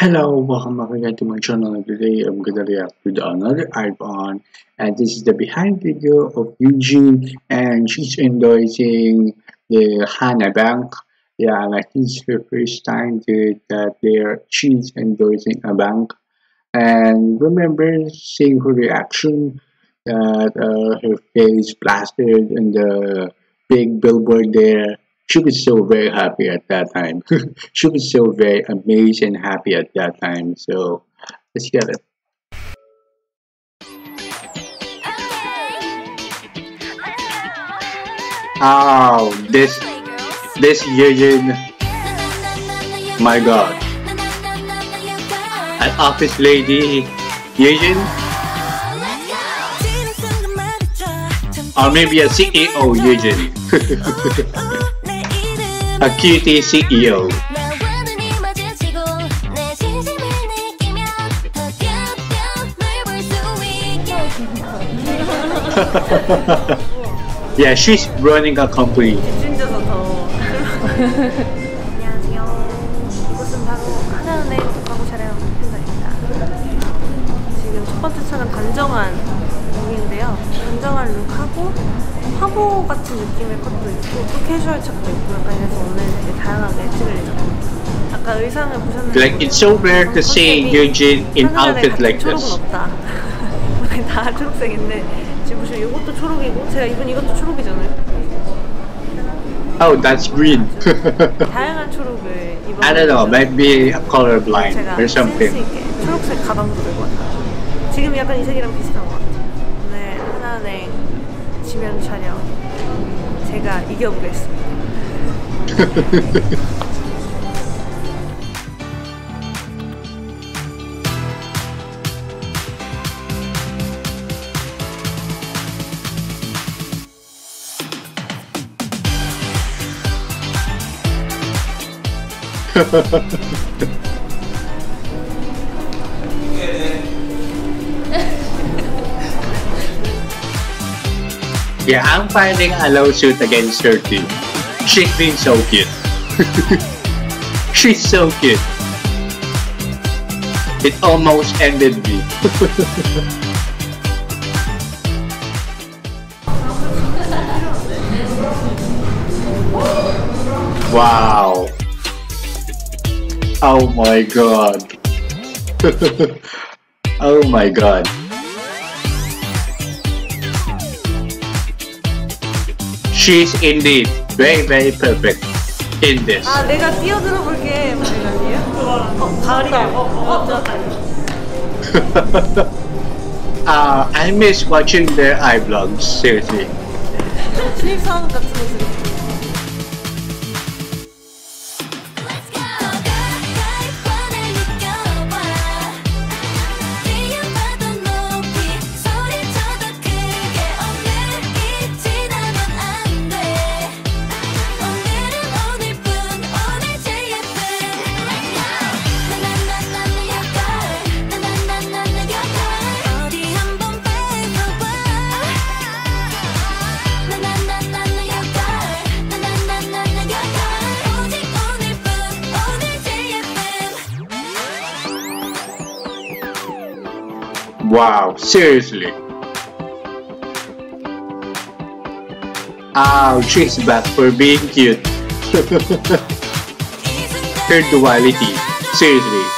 Hello, welcome back again to my channel. Today I'm gonna react to another IVE ON, and this is the behind video of Yujin, and she's endorsing the Hana Bank. Yeah, like this is her first time to, that they're she's endorsing a bank, and remember seeing her reaction that uh, her face plastered in the big billboard there she was so very happy at that time. she was so very amazed and happy at that time. So let's get it. Oh, this this Yujin, my God, an office lady, Yujin, or maybe a CEO Yujin. cutie CEO. yeah, she's running a company. 안녕하세요. 이곳은 바로 하나은행 광고 촬영 현장입니다. 지금 첫 번째 차는 단정한 룩인데요. 단정한 룩하고 화보 같은 느낌의 컷도 있고 또 캐주얼 척도 있고 약간 이래서 오늘 되게 다양하게 예정입니다. 아까 의상을 보셨는데 Like it's so rare to see Eugene in outfit like 초록은 this. 없다. 다 초록색인데 지금 보시면 이것도 초록이고 제가 입은 이것도 초록이잖아요. Oh, that's green. 다양한 초록을 입어. I don't know, maybe a colorblind 제가 or something. 초록색 가방도 들고 왔어요. 지금 약간 이 색이랑 비슷한 것 같아요. 오늘 하나은행 지면 촬영 제가 이겨보겠습니다. Yeah, I'm fighting a lawsuit against her too. She's been so cute. She's so cute. It almost ended me. wow. Oh my god. oh my god. She's indeed very very perfect in this. 아 내가 뛰어들어 볼게 말이 아니에요? 어 가을이야. 어, uh, I miss watching their iVlogs, seriously. 신입사원 같은 모습. Wow, seriously. Oh, she's back for being cute. Her duality, seriously.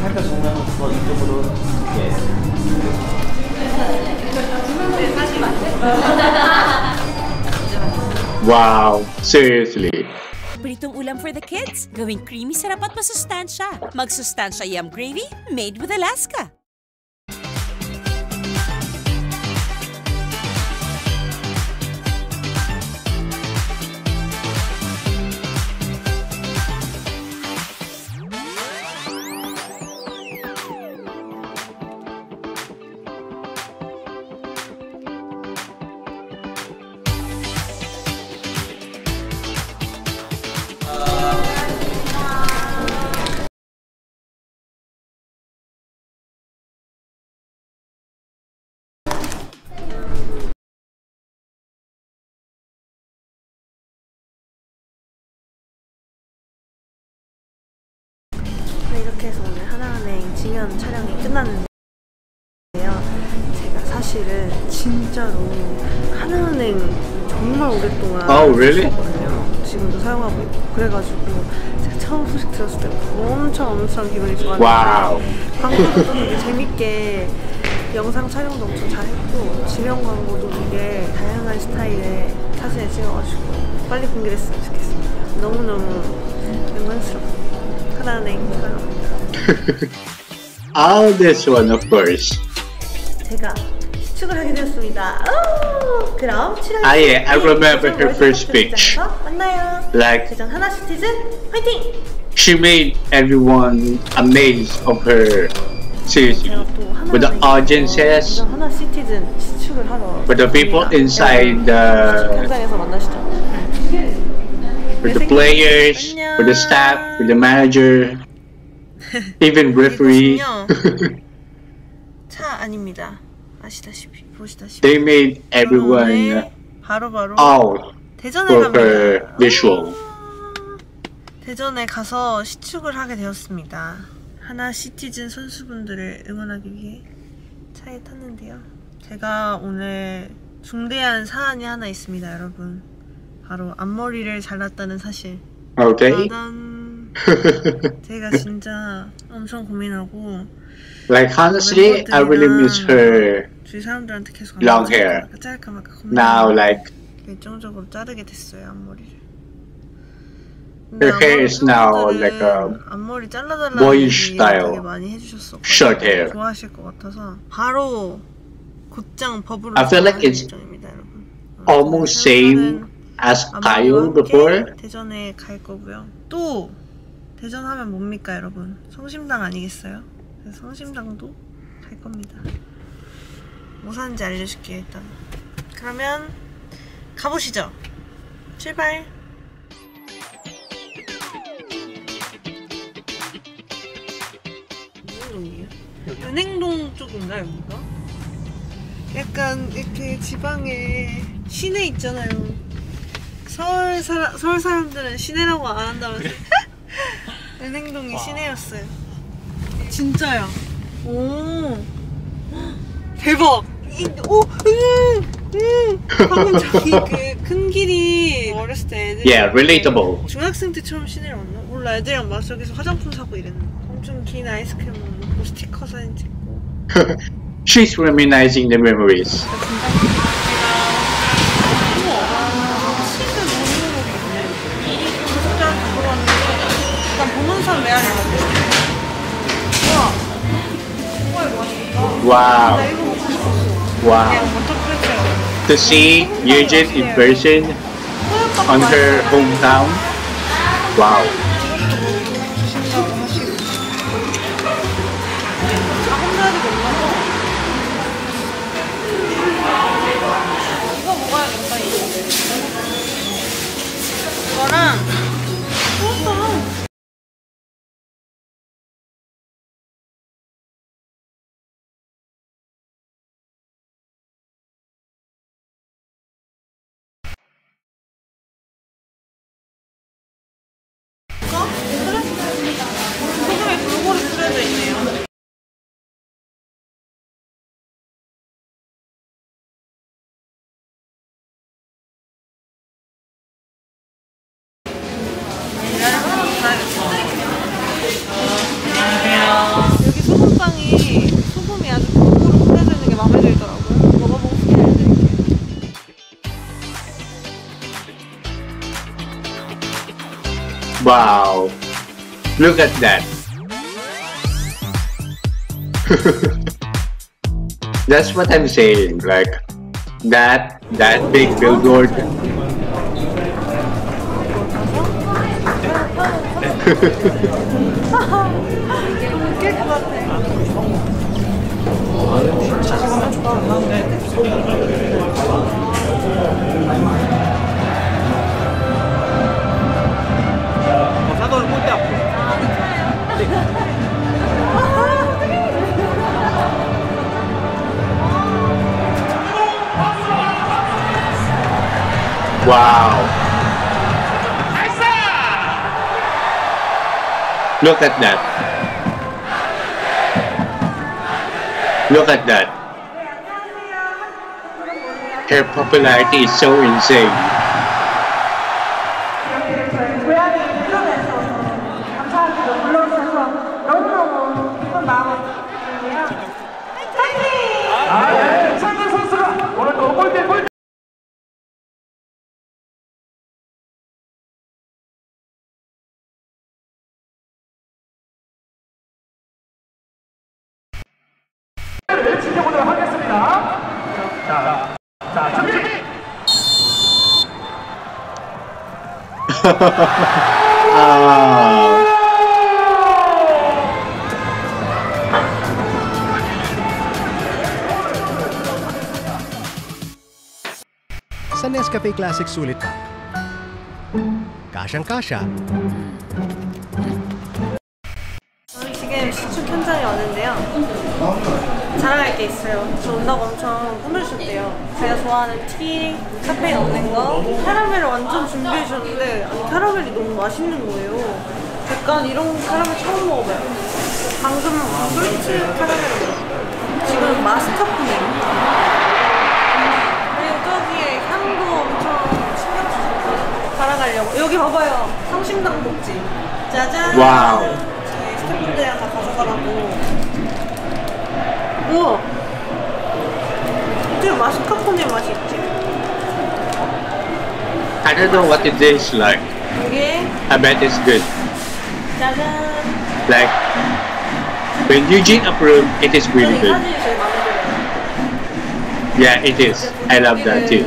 살짝 정면 그거 이쪽으로 예. Wow, seriously. Pritong ulam for the kids, gawing creamy sarap at masustansya. Magsustansya yum gravy made with Alaska. 1편 촬영이 끝났는데요. 제가 사실은 진짜로 하나은행 정말 오랫동안 oh, really? 거든요 지금도 사용하고 있고 그래가지고 제가 처음 소식 들었을 때 엄청 엄청 기분이 좋았는데 wow. 되게 재밌게 영상 촬영도 엄청 잘했고 지명 광고도 되게 다양한 스타일의 사진을 찍어가지고 빨리 공개됐으면 좋겠습니다. 너무너무 영광스럽고 하나은행 사랑합니다. Ah, this one, of course. 제가 시축을 하게 되었습니다. 오! 그럼 7월 Ah, yeah, I remember her first speech. 만나요. Like- 대전 하나 시티즌 화이팅! She made everyone amazed of her. Seriously. 제가 또 하나 With the audiences, 대전 하나 시티즌 시축을 하러 with the people 갑니다. inside 여러분, the, 현장에서 만나시죠. with the players, with the staff, with the manager, Even referee. 차 아닙니다. 아시다시피 보시다시피 they made everyone 바로 바로 all 대전에 for her visual. 대전에 가서 시축을 하게 되었습니다. 하나 시티즌 선수분들을 응원하기 위해 차에 탔는데요. 제가 오늘 중대한 사안이 하나 있습니다, 여러분. 바로 앞머리를 잘랐다는 사실. Okay? 나단 제가 진짜 엄청 고민하고 Like honestly, I really miss her 주위 사람들한테 계속 Long hair. 자를까 말까 now. 고민하고 Like 결정적으로 자르게 됐어요 앞머리를. Her hair is now like a 앞머리 잘라달라는 boyish 얘기 style. 많이 해주셨어. short hair. 좋아하실 것 같아서 바로 곧장 버블을 I feel like it's almost same as Kyle before. 대전에 갈 거고요. 또 대전 하면 뭡니까 여러분? 성심당 아니겠어요? 성심당도 갈 겁니다. 뭐 사는지 알려줄게요 일단. 그러면 가보시죠. 출발. 은행동 쪽인가 여기가? 약간 이렇게 지방에 시내 있잖아요. 서울 사람 서울 사람들은 시내라고 안 한다면서 은행동이 시내였어요. 진짜야. 오 대박. 이, 오, 음, 음. 방금 저기 그 큰 길이 어렸을 때 애들 Yeah, relatable. 중학생 때처럼 시내를 왔나? 몰라 애들이랑 막 저기서 화장품 사고 이랬는데 엄청 긴 아이스크림 먹고 스티커 사진 찍고 She's reminiscing the memories. 보문산 Wow. Wow. To see in person on her hometown. Wow. Wow. Look at that. That's what I'm saying. Like that that big billboard. Wow. Look at that. Look at that. Her popularity is so insane. Ah. Sa Nescafe Classic sulit pa. Kasyang-kasya, 저는 지금 시축 현장에 왔는데요. 자랑할 게 있어요. 저 온다고 엄청 좋아하는 티, 카페인 없는 거, 캐러멜을 완전 준비해 주셨는데 아니, 캐러멜이 너무 맛있는 거예요. 약간 이런 캐러멜 처음 먹어봐요. 방금 솔트 캐러멜을 먹었어요. 지금 마스터푸딩. 그리고 저기에 향도 엄청 신경 쓰셨고 자랑하려고. 여기 봐봐요. 성심당 복지. 짜잔. 와우. 저희 스태프분들이랑 다 가져가라고. 우와. 마스카포네 맛이 있지. I don't know what it tastes like. Okay. I bet it's good. Like when Yujin approved, it is really good. Yeah, it is. I love that too.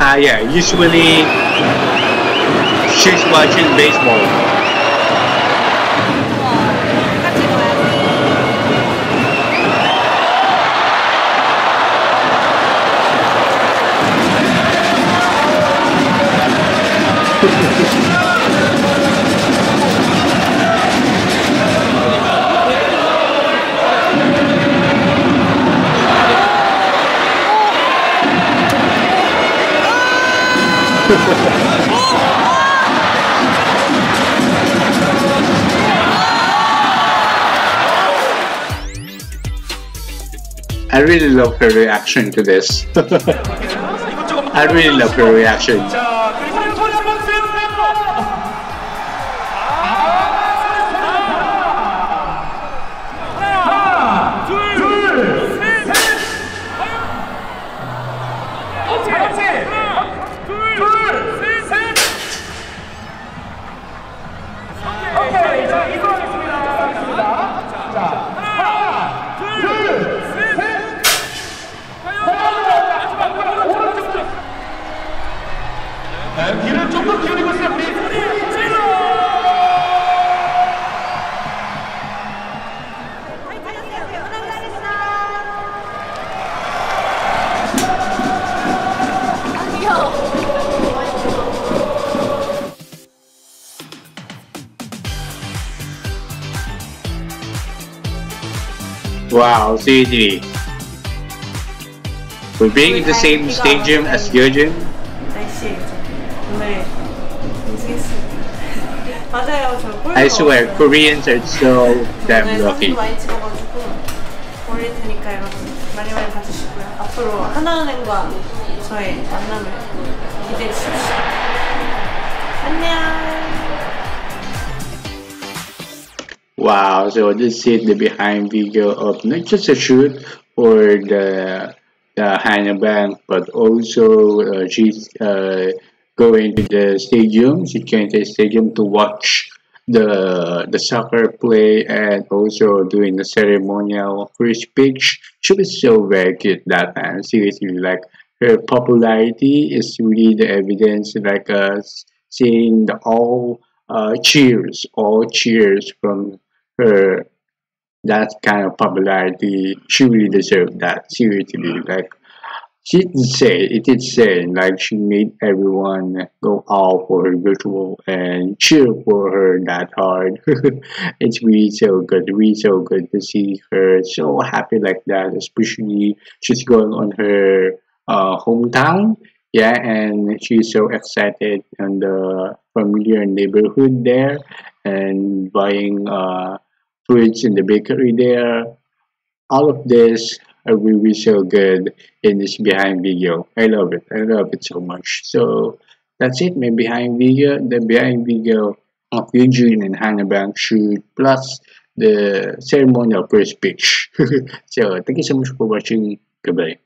Ah, uh, yeah. Usually, she's watching baseball. Really love her reaction to this. I really love her reaction. Wow, seriously. We're being in the same stadium as Eugene. 날씨 오늘 인수했습니다. 맞아요, 저 골. I swear, Koreans are so damn 오늘 lucky. 사진 많이 찍어가지고 올릴 테니까 여러분 많이 많이 봐주시고요. 앞으로 하나은행과 저의 만남을 기대해 주십시오. 안녕. Wow, so this is the behind video of not just the shoot or the the Hana Bank, but also uh, she's uh, going to the stadium. she going to the stadium to watch the the soccer play and also doing the ceremonial first speech. She was so very good that time. Seriously, like her popularity is really the evidence. Like uh, seeing the all uh, cheers, all cheers from her. That kind of popularity, she really deserved that. Seriously, like she did say it did say like she made everyone go out for her virtual and cheer for her that hard. it's really so good, really so good to see her so happy like that, especially she's going on her uh, hometown. Yeah, and she's so excited in the familiar neighborhood there and buying uh, foods in the bakery there all of this are really so good in this behind video. I love it. I love it so much. So that's it. My behind video, the behind video of Yujin and Hana Bank shoot plus the ceremonial first speech. so thank you so much for watching. Goodbye.